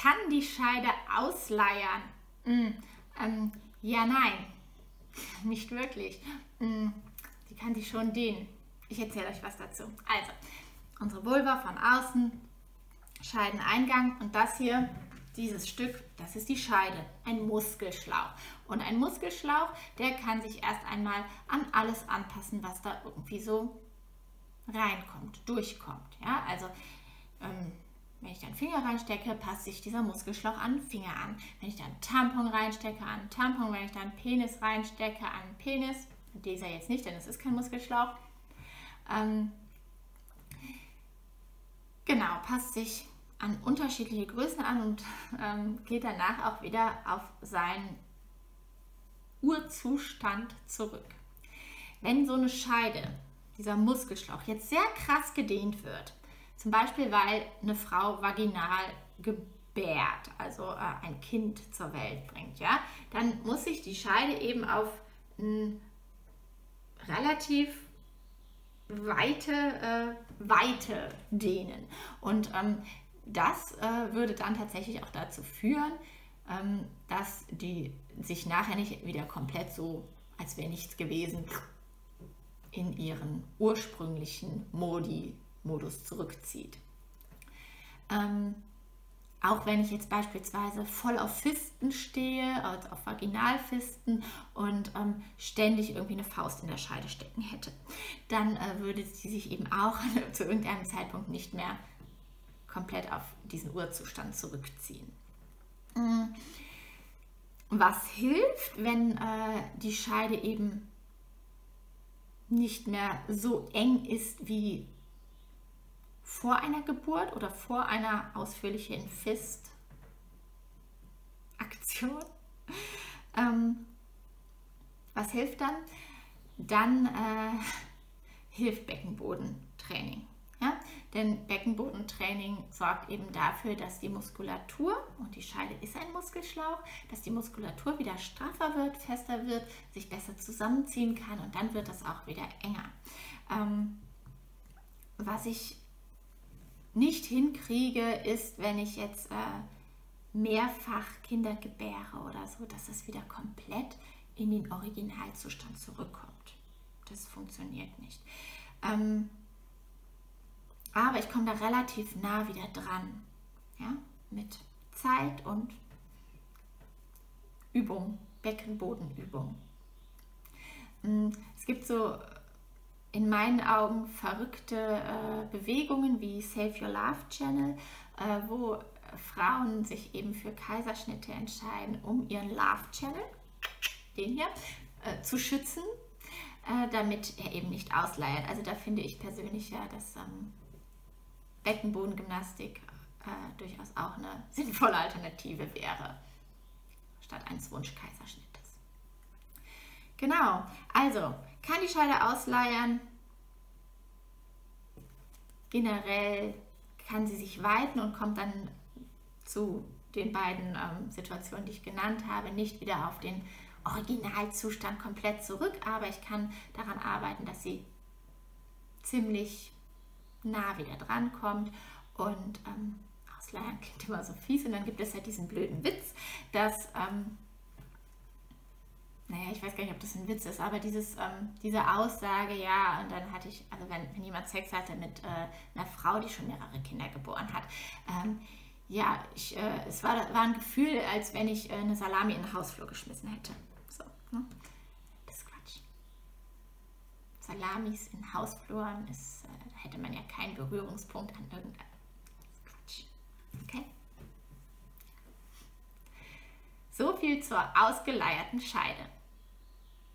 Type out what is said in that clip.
kann die Scheide ausleiern? Mm, ähm, ja, nein, nicht wirklich. Mm, die kann sich schon dehnen. Ich erzähle euch was dazu. Also, unsere Vulva von außen, Scheideneingang und das hier, dieses Stück, das ist die Scheide, ein Muskelschlauch. Und ein Muskelschlauch, der kann sich erst einmal an alles anpassen, was da irgendwie so reinkommt, durchkommt. Ja, also ähm, wenn ich dann Finger reinstecke, passt sich dieser Muskelschlauch an Finger an. Wenn ich dann Tampon reinstecke, an Tampon. Wenn ich dann Penis reinstecke, an Penis. Dieser jetzt nicht, denn es ist kein Muskelschlauch. Ähm, genau, passt sich an unterschiedliche Größen an und ähm, geht danach auch wieder auf seinen Urzustand zurück. Wenn so eine Scheide, dieser Muskelschlauch, jetzt sehr krass gedehnt wird, zum Beispiel, weil eine Frau vaginal gebärt, also äh, ein Kind zur Welt bringt, ja, dann muss sich die Scheide eben auf ein relativ weite äh, Weite dehnen. Und ähm, das äh, würde dann tatsächlich auch dazu führen, ähm, dass die sich nachher nicht wieder komplett so, als wäre nichts gewesen, in ihren ursprünglichen Modi Modus zurückzieht. Ähm, auch wenn ich jetzt beispielsweise voll auf Fisten stehe, also auf Vaginalfisten und ähm, ständig irgendwie eine Faust in der Scheide stecken hätte, dann äh, würde sie sich eben auch zu irgendeinem Zeitpunkt nicht mehr komplett auf diesen Urzustand zurückziehen. Mm. Was hilft, wenn äh, die Scheide eben nicht mehr so eng ist wie vor einer Geburt oder vor einer ausführlichen Fist-Aktion. Ähm, was hilft dann? Dann äh, hilft Beckenbodentraining. Ja? Denn Beckenbodentraining sorgt eben dafür, dass die Muskulatur, und die Scheide ist ein Muskelschlauch, dass die Muskulatur wieder straffer wird, fester wird, sich besser zusammenziehen kann und dann wird das auch wieder enger. Ähm, was ich nicht hinkriege, ist, wenn ich jetzt äh, mehrfach Kinder gebäre oder so, dass es wieder komplett in den Originalzustand zurückkommt. Das funktioniert nicht. Ähm, aber ich komme da relativ nah wieder dran. Ja? Mit Zeit und Übung, Beckenbodenübung. Mm, es gibt so in meinen Augen verrückte äh, Bewegungen wie Save Your Love Channel, äh, wo Frauen sich eben für Kaiserschnitte entscheiden, um ihren Love Channel, den hier, äh, zu schützen, äh, damit er eben nicht ausleiert. Also da finde ich persönlich ja, dass ähm, Beckenbodengymnastik äh, durchaus auch eine sinnvolle Alternative wäre, statt eines Wunschkaiserschnittes. Genau, also kann die Scheide ausleiern. Generell kann sie sich weiten und kommt dann zu den beiden ähm, Situationen, die ich genannt habe, nicht wieder auf den Originalzustand komplett zurück, aber ich kann daran arbeiten, dass sie ziemlich nah wieder dran kommt und ähm, ausleiern klingt immer so fies. Und dann gibt es ja diesen blöden Witz, dass ähm, ich weiß gar nicht, ob das ein Witz ist, aber dieses, ähm, diese Aussage, ja, und dann hatte ich, also wenn, wenn jemand Sex hatte mit äh, einer Frau, die schon mehrere Kinder geboren hat, ähm, ja, ich, äh, es war, war ein Gefühl, als wenn ich äh, eine Salami in den Hausflur geschmissen hätte. So, ne? Das ist Quatsch. Salamis in Hausfluren, ist, äh, da hätte man ja keinen Berührungspunkt an irgendeinem. Quatsch. Okay? So viel zur ausgeleierten Scheide.